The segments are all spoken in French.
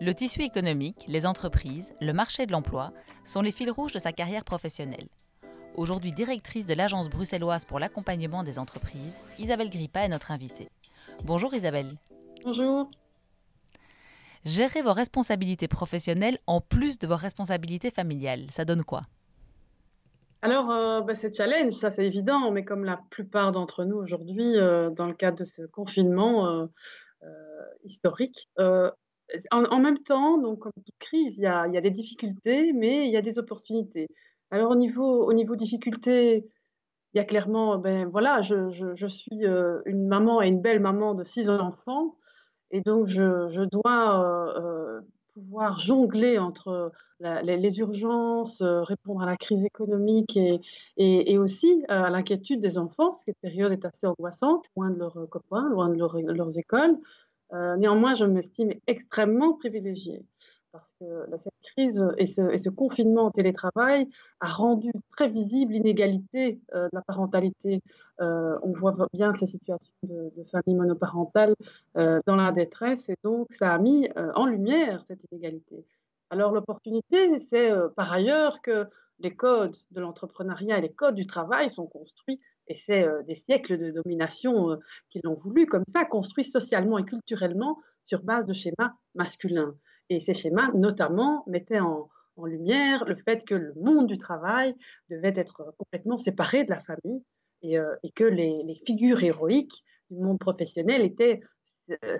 Le tissu économique, les entreprises, le marché de l'emploi sont les fils rouges de sa carrière professionnelle. Aujourd'hui directrice de l'Agence bruxelloise pour l'accompagnement des entreprises, Isabelle Grippa est notre invitée. Bonjour Isabelle. Bonjour. Gérer vos responsabilités professionnelles en plus de vos responsabilités familiales, ça donne quoi? Alors, euh, bah, c'est challenge, ça c'est évident, mais comme la plupart d'entre nous aujourd'hui, euh, dans le cadre de ce confinement euh, historique, en, même temps, donc comme toute crise, il y a, des difficultés, mais il y a des opportunités. Alors au niveau, au niveau difficulté, il y a clairement, ben voilà, je, suis une maman et une belle maman de six enfants, et donc je, dois pouvoir jongler entre les, urgences, répondre à la crise économique et, aussi à l'inquiétude des enfants. Cette période est assez angoissante, loin de leurs copains, loin de leurs écoles. Euh, néanmoins, je m'estime extrêmement privilégiée parce que cette crise et ce, confinement en télétravail a rendu très visible l'inégalité euh, de la parentalité. Euh, on voit bien ces situations de, de familles monoparentales dans la détresse et donc ça a mis en lumière cette inégalité. Alors l'opportunité, c'est par ailleurs que les codes de l'entrepreneuriat et les codes du travail sont construits et c'est des siècles de domination qu'ils ont voulu, comme ça, construits socialement et culturellement sur base de schémas masculins. Et ces schémas, notamment, mettaient en, lumière le fait que le monde du travail devait être complètement séparé de la famille et, que les, figures héroïques du monde professionnel étaient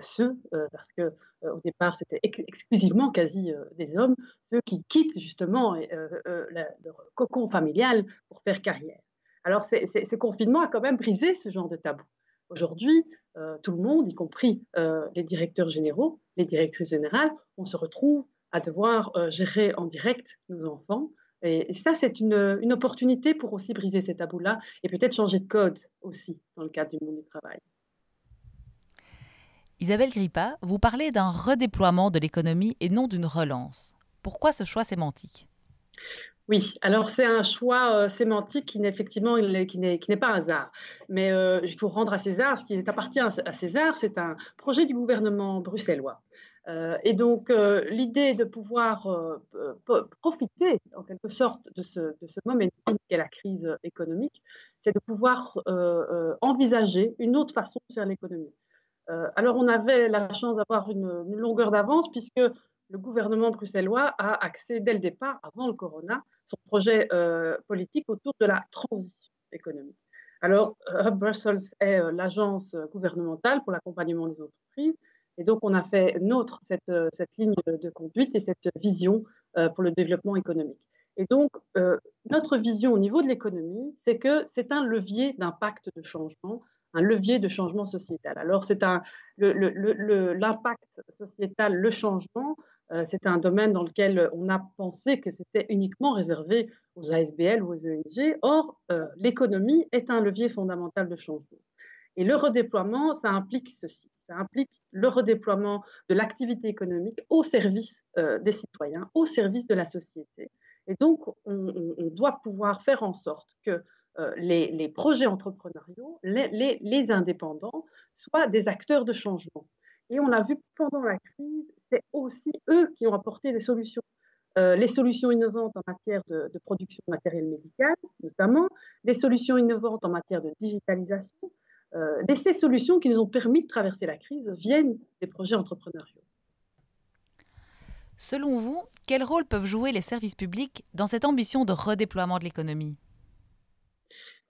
ceux, parce que au départ c'était exclusivement quasi des hommes, ceux qui quittent justement leur cocon familial pour faire carrière. Alors, ce confinement a quand même brisé ce genre de tabou. Aujourd'hui, euh, tout le monde, y compris euh, les directeurs généraux, les directrices générales, on se retrouve à devoir euh, gérer en direct nos enfants. Et, ça, c'est une, une, opportunité pour aussi briser ces tabous-là et peut-être changer de code aussi dans le cadre du monde du travail. Isabelle Grippa, vous parlez d'un redéploiement de l'économie et non d'une relance. Pourquoi ce choix sémantique? Oui, alors c'est un choix euh, sémantique qui n'est effectivement qui n'est pas un hasard. Mais euh, il faut rendre à César ce qui appartient à César, c'est un projet du gouvernement bruxellois. Euh, et donc l'idée de pouvoir profiter en quelque sorte de ce, de ce moment qu'est la crise économique, c'est de pouvoir envisager une autre façon de faire l'économie. alors on avait la chance d'avoir une, une longueur d'avance puisque le gouvernement bruxellois a axé dès le départ, avant le corona, son projet euh, politique autour de la transition économique. Alors, Hub Brussels est euh, l'agence gouvernementale pour l'accompagnement des entreprises. Et donc, on a fait nôtre cette, euh, cette ligne de conduite et cette vision pour le développement économique. Et donc, notre vision au niveau de l'économie, c'est que c'est un levier d'impact de changement, un levier de changement sociétal. Alors, c'est l'impact sociétal, le changement, euh, c'est un domaine dans lequel on a pensé que c'était uniquement réservé aux ASBL ou aux ONG. Or, euh, l'économie est un levier fondamental de changement. Et le redéploiement, ça implique ceci. Ça implique le redéploiement de l'activité économique au service euh, des citoyens, au service de la société. Et donc, on, doit pouvoir faire en sorte que les, projets entrepreneuriaux, les indépendants, soient des acteurs de changement. Et on a vu pendant la crise, c'est aussi eux qui ont apporté des solutions. Euh, les solutions innovantes en matière de, production de matériel médical, notamment, des solutions innovantes en matière de digitalisation. Euh, ces solutions qui nous ont permis de traverser la crise viennent des projets entrepreneuriaux. Selon vous, quel rôle peuvent jouer les services publics dans cette ambition de redéploiement de l'économie?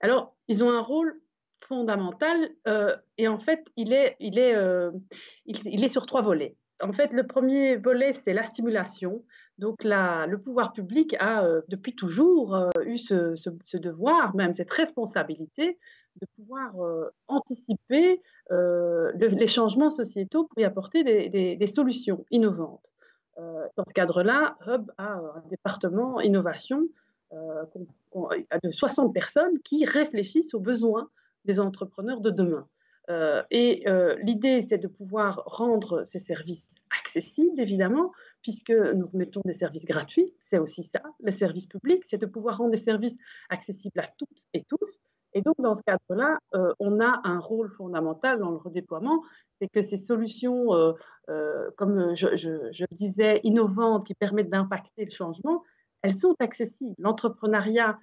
Alors, ils ont un rôle fondamental euh, et en fait, il est, il, est, sur trois volets en fait, le premier volet, c'est la stimulation. Donc, le pouvoir public a euh, depuis toujours euh, eu ce, devoir, même cette responsabilité, de pouvoir euh, anticiper les changements sociétaux pour y apporter des, solutions innovantes. Dans ce cadre-là, Hub a un département innovation de 60 personnes qui réfléchissent aux besoins des entrepreneurs de demain. Euh, et euh, l'idée, c'est de pouvoir rendre ces services accessibles, évidemment, puisque nous mettons des services gratuits. C'est aussi ça, le service public, c'est de pouvoir rendre des services accessibles à toutes et tous. Et donc, dans ce cadre-là, euh, on a un rôle fondamental dans le redéploiement, c'est que ces solutions, euh, euh, comme je, le disais, innovantes, qui permettent d'impacter le changement, elles sont accessibles. L'entrepreneuriat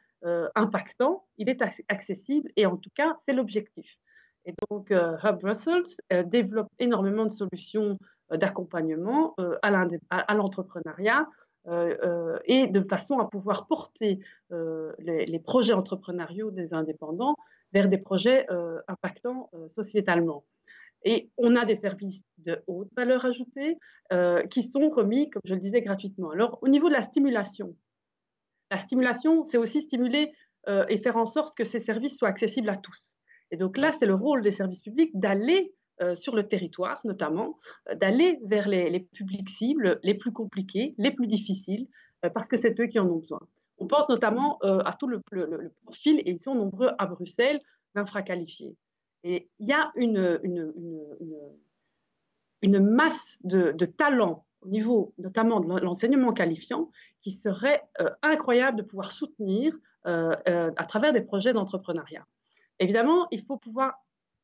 impactant, il est accessible et en tout cas, c'est l'objectif. Et donc, Hub Brussels développe énormément de solutions d'accompagnement à l'entrepreneuriat et de façon à pouvoir porter euh, les, projets entrepreneuriaux des indépendants vers des projets impactants sociétalement. Et on a des services de haute valeur ajoutée qui sont remis, comme je le disais, gratuitement. Alors, au niveau de la stimulation, la stimulation, c'est aussi stimuler et faire en sorte que ces services soient accessibles à tous. Et donc là, c'est le rôle des services publics d'aller euh, sur le territoire notamment, euh, d'aller vers les, publics cibles les plus compliqués, les plus difficiles, euh, parce que c'est eux qui en ont besoin. On pense notamment à tout le, profil, et ils sont nombreux à Bruxelles, d'infraqualifiés. Et il y a une, une, masse de, talents au niveau notamment de l'enseignement qualifiant qui serait incroyable de pouvoir soutenir à travers des projets d'entrepreneuriat. Évidemment, il faut pouvoir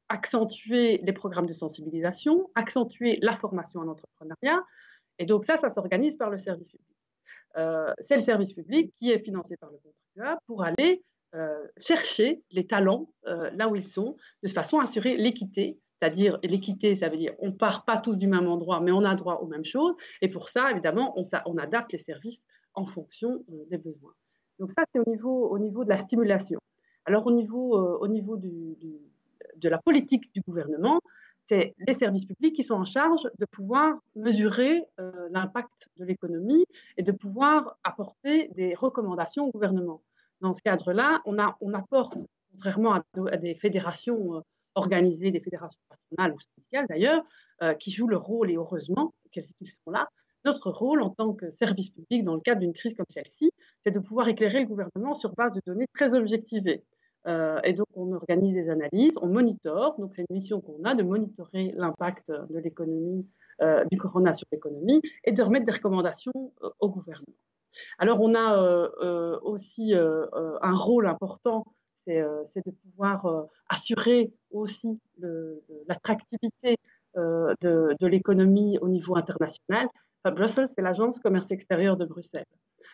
accentuer les programmes de sensibilisation, accentuer la formation en entrepreneuriat. Et donc ça, ça s'organise par le service public. Euh, c'est le service public qui est financé par le contribuable pour aller euh, chercher les talents euh, là où ils sont, de façon à assurer l'équité. C'est-à-dire, l'équité, ça veut dire on ne part pas tous du même endroit, mais on a droit aux mêmes choses. Et pour ça, évidemment, on, on adapte les services en fonction des besoins. Donc ça, c'est au niveau, au niveau de la stimulation. Alors au niveau, au niveau du de la politique du gouvernement, c'est les services publics qui sont en charge de pouvoir mesurer euh, l'impact de l'économie et de pouvoir apporter des recommandations au gouvernement. Dans ce cadre-là, on, on, apporte, contrairement à, des fédérations euh, organisées, des fédérations nationales ou syndicales d'ailleurs, euh, qui jouent leur rôle et heureusement qu'ils sont là, notre rôle en tant que service public dans le cadre d'une crise comme celle-ci, c'est de pouvoir éclairer le gouvernement sur base de données très objectivées. Euh, et donc, on organise des analyses, on monitore. Donc, c'est une mission qu'on a de monitorer l'impact de l'économie, euh, du corona sur l'économie et de remettre des recommandations euh, au gouvernement. Alors, on a aussi un rôle important, c'est de pouvoir assurer aussi l'attractivité de, l'économie au niveau international. Brussels, c'est l'agence commerce extérieur de Bruxelles.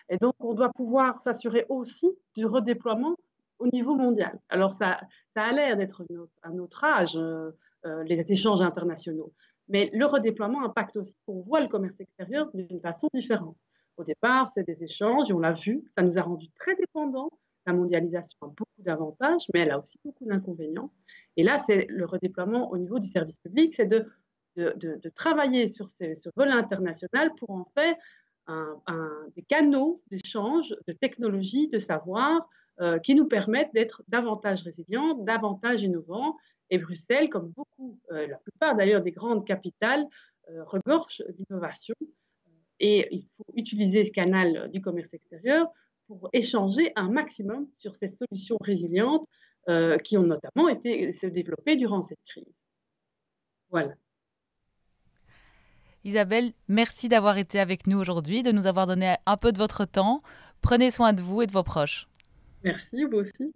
Et donc, on doit pouvoir s'assurer aussi du redéploiement au niveau mondial. Alors, ça, ça a l'air d'être un autre âge, euh, euh, les échanges internationaux. Mais le redéploiement impacte aussi, on voit le commerce extérieur d'une façon différente. Au départ, c'est des échanges, et on l'a vu, ça nous a rendu très dépendants. La mondialisation a beaucoup d'avantages, mais elle a aussi beaucoup d'inconvénients. Et là, c'est le redéploiement au niveau du service public, c'est de, de, travailler sur ce volet international pour en faire un, des canaux d'échange de technologies, de savoir, euh, qui nous permettent d'être davantage résilients, davantage innovants. Et Bruxelles, comme beaucoup, euh, la plupart d'ailleurs des grandes capitales, euh, regorge d'innovation. Et il faut utiliser ce canal du commerce extérieur pour échanger un maximum sur ces solutions résilientes qui ont notamment été développées durant cette crise. Voilà. Isabelle, merci d'avoir été avec nous aujourd'hui, de nous avoir donné un peu de votre temps. Prenez soin de vous et de vos proches. Merci, vous aussi.